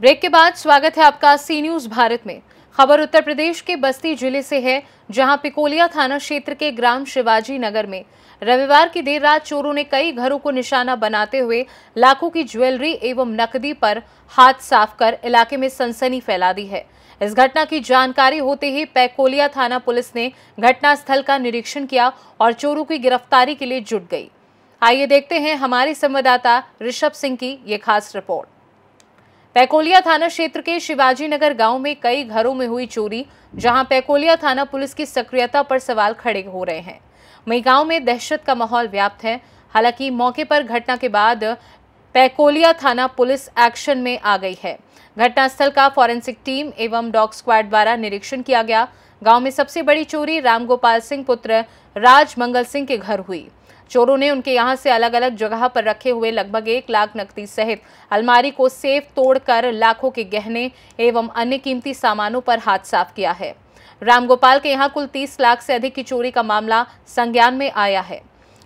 Break के बाद स्वागत है आपका सी न्यूज़ भारत में। खबर उत्तर प्रदेश के बस्ती ज़िले से है, जहाँ पिकोलिया थाना क्षेत्र के ग्राम शिवाजी नगर में। रविवार की देर रात चोरों ने कई घरों को निशाना बनाते हुए लाखों की ज्वेलरी एवं नकदी पर हाथ साफ़ कर इलाके में सनसनी फैला दी है। इस घटना की जानकारी होते ही पैकोलिया थाना पुलिस ने घटनास्थल का निरीक्षण किया और चोरों की गिरफ्तारी के लिए जुट गई। आइए देखते हैं हमारे संवाददाता ऋषभ सिंह की ये खास रिपोर्ट। पैकोलिया थाना क्षेत्र के शिवाजी नगर गाँव में कई घरों में हुई चोरी, जहाँ पैकोलिया थाना पुलिस की सक्रियता पर सवाल खड़े हो रहे हैं। वहीं गाँव में दहशत का माहौल व्याप्त है। हालाँकि मौके पर घटना के बाद पैकोलिया थाना पुलिस एक्शन में आ गई है। घटनास्थल का फॉरेंसिक टीम एवं डॉग स्क्वाड द्वारा निरीक्षण किया गया। गाँव में सबसे बड़ी चोरी रामगोपाल सिंह पुत्र राज मंगल सिंह के घर हुई। चोरों ने उनके यहाँ से अलग अलग जगह पर रखे हुए लगभग एक लाख नकदी सहित अलमारी को सेफ़ तोड़कर लाखों के गहने एवं अन्य कीमती सामानों पर हाथ साफ़ किया है। रामगोपाल के यहाँ कुल 30 लाख से अधिक की चोरी का मामला संज्ञान में आया है।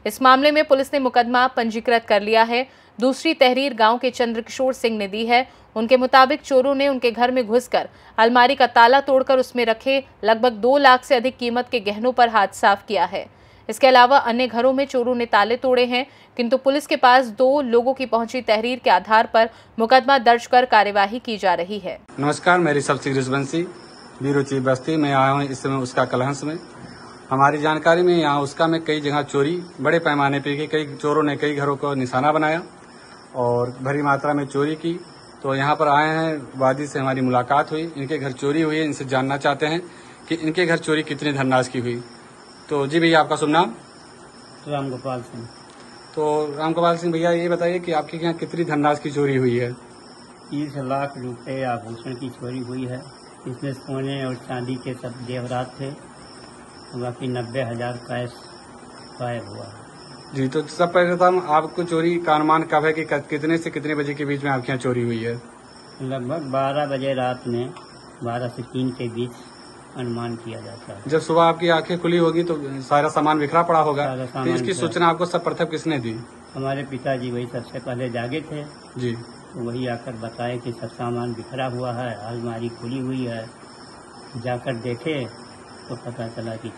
इस मामले में पुलिस ने मुकदमा पंजीकृत कर लिया है। दूसरी तहरीर गाँव के चंद्रकिशोर सिंह ने दी है। उनके मुताबिक चोरों ने उनके घर में घुसकर अलमारी का ताला तोड़कर उसमें रखे लगभग दो लाख से अधिक कीमत के गहनों पर हाथ साफ़ किया है। इसके अलावा अन्य घरों में चोरों ने ताले तोड़े हैं, किंतु पुलिस के पास दो लोगों की पहुँची तहरीर के आधार पर मुकदमा दर्ज कर कार्यवाही की जा रही है। नमस्कार, मेरी सब रिजवंशी ब्यूरो चीफ बस्ती, में आया हूँ इस समय उसका कलहंस में। हमारी जानकारी में यहाँ उसका में कई जगह चोरी, बड़े पैमाने पर कई चोरों ने कई घरों को निशाना बनाया। और भरी मात्रा में चोरी की। तो यहाँ पर आए हैं वादी से हमारी मुलाकात हुई। इनके घर चोरी हुई है इनसे जानना चाहते हैं कि इनके घर चोरी कितनी धनराज की हुई। तो जी भैया आपका शुभ नाम? राम गोपाल सिंह। तो राम गोपाल सिंह भैया ये बताइए कि आपके यहाँ कितनी धनराज की चोरी हुई है? तीस लाख रुपए आभूषण की चोरी हुई है। इसमें सोने और चांदी के सब जेवरात थे। बाकी नब्बे हज़ार कैश गायब हुआ है। जी तो सब पहले तो आपको चोरी का अनुमान कब है कि कितने से कितने बजे के बीच में आपके यहाँ चोरी हुई है? लगभग बारह बजे रात में बारह से तीन के बीच अनुमान किया जाता है। जब सुबह आपकी आँखें खुली होगी तो सारा सामान बिखरा पड़ा होगा। तो इसकी सूचना आपको सब प्रथम किसने दी? हमारे पिताजी वही सबसे पहले जागे थे। जी। तो वही आकर बताए कि सब सामान बिखरा हुआ है अलमारी खुली हुई है। जाकर देखे तो पता चला कि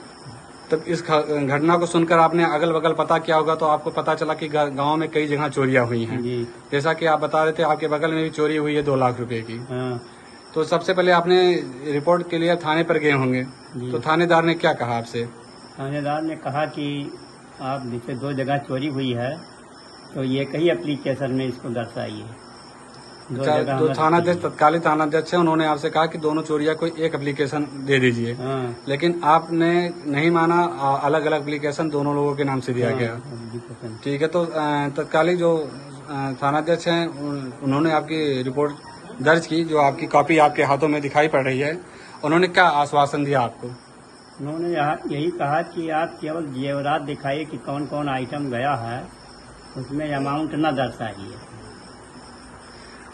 तब इस घटना को सुनकर आपने अगल बगल पता किया होगा तो आपको पता चला कि गाँव में कई जगह चोरियाँ हुई हैं। जैसा कि आप बता रहे थे आपके बगल में भी चोरी हुई है दो लाख रुपए की। हाँ। तो सबसे पहले आपने रिपोर्ट के लिए थाने पर गए होंगे। तो थानेदार ने क्या कहा आपसे? थानेदार ने कहा कि आप जैसे दो जगह चोरी हुई है तो ये कई एप्लीकेशन में इसको दर्शाइए। जो थानाध्यक्ष तत्कालीन थानाध्यक्ष है उन्होंने आपसे कहा कि दोनों चोरिया को एक एप्लीकेशन दे दीजिए। हाँ। लेकिन आपने नहीं माना अलग अलग एप्लीकेशन दोनों लोगों के नाम से दिया हाँ, गया। ठीक है तो तत्कालीन जो थानाध्यक्ष हैं उन- उन्होंने आपकी रिपोर्ट दर्ज की जो आपकी कॉपी आपके हाथों में दिखाई पड़ रही है। उन्होंने क्या आश्वासन दिया आपको? उन्होंने यही कहा कि आप केवल जेवरात दिखाइए कि कौन कौन आइटम गया है उसमें अमाउंट न दर्शाइए।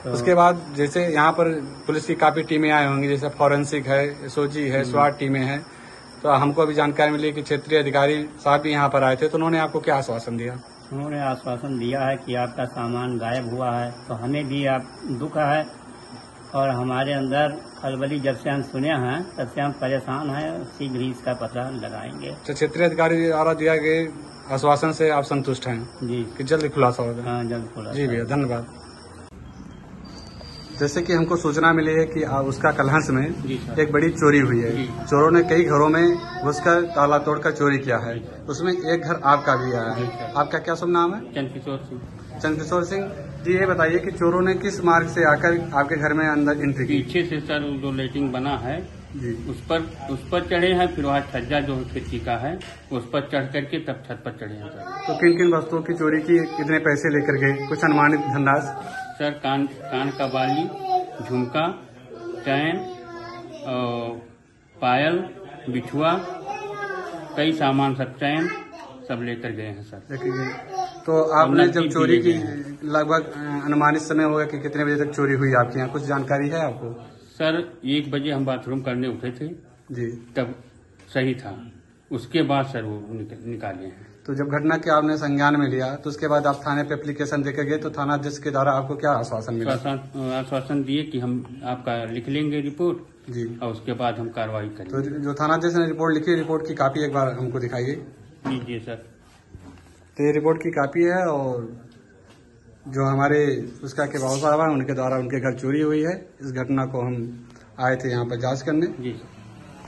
उसके बाद जैसे यहाँ पर पुलिस की काफ़ी टीमें आई होंगी जैसे फॉरेंसिक है एसओजी है स्वाट टीमें हैं। तो हमको अभी जानकारी मिली कि क्षेत्रीय अधिकारी साहब भी यहाँ पर आए थे तो उन्होंने आपको क्या आश्वासन दिया? उन्होंने आश्वासन दिया है कि आपका सामान गायब हुआ है तो हमें भी आप दुख है। और हमारे अंदर खलबली जब से हम सुने हैं तब से हम परेशान हैं शीघ्र ही इसका पता लगाएँगे। तो क्षेत्रीय अधिकारी द्वारा दिया गया आश्वासन से आप संतुष्ट हैं? जी। कि जल्द खुलासा होगा हाँ जल्द खुलासा। जी भैया धन्यवाद। जैसे कि हमको सूचना मिली है कि उसका कलहंस में एक बड़ी चोरी हुई है। चोरों ने कई घरों में घुसकर ताला तोड़कर चोरी किया है। उसमें एक घर आपका भी आया है। आपका क्या शुभ नाम है? चंद्रकिशोर सिंह। चंद्रकिशोर सिंह। जी ये बताइए कि चोरों ने किस मार्ग से आकर आपके घर में अंदर एंट्री की? पीछे से सर जो लेटिंग बना है जी। उस पर उस पर चढ़े हैं फिर वहाँ छज्जा जो खिड़की का है उस पर चढ़ करके तब छत पर चढ़े हैं सर। तो किन किन वस्तुओं की चोरी की कितने पैसे लेकर गए? कुछ अनुमानित धनराशि? सर कान कान का बाली झुमका चैन और पायल बिछुआ कई सामान सब चैन सब लेकर गए हैं सर। तो आपने जब चोरी की लगभग अनुमानित समय होगा कि कितने बजे तक चोरी हुई आपके यहाँ? कुछ जानकारी है आपको? सर एक बजे हम बाथरूम करने उठे थे। जी। तब सही था। उसके बाद सर वो निकल- हैं। तो जब घटना के आपने संज्ञान में लिया तो उसके बाद आप थाने पे एप्लीकेशन देकर गए तो थाना अध्यक्ष के द्वारा आपको क्या आश्वासन मिला? आश्वासन आश्वासन दिए कि हम आपका लिख लेंगे रिपोर्ट जी। और उसके बाद हम कार्रवाई तो जो थाना अध्यक्ष ने रिपोर्ट लिखी रिपोर्ट की कापी एक बार हमको दिखाइए। जी जी सर। तो ये रिपोर्ट की कापी है और जो हमारे उसका के बाबू साहब है उनके द्वारा उनके घर चोरी हुई है। इस घटना को हम आए थे यहाँ पर जाँच करने। जी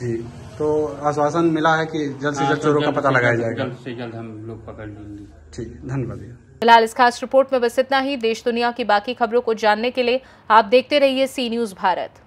जी। तो आश्वासन मिला है कि जल्द से जल्द चोरों का पता लगाया जाएगा। जल्द से जल्द हम लोग पकड़ लेंगे। ठीक है धन्यवाद भैया। फ़िलहाल इस खास रिपोर्ट में बस इतना ही। देश दुनिया की बाकी खबरों को जानने के लिए आप देखते रहिए सी न्यूज़ भारत।